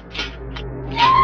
No!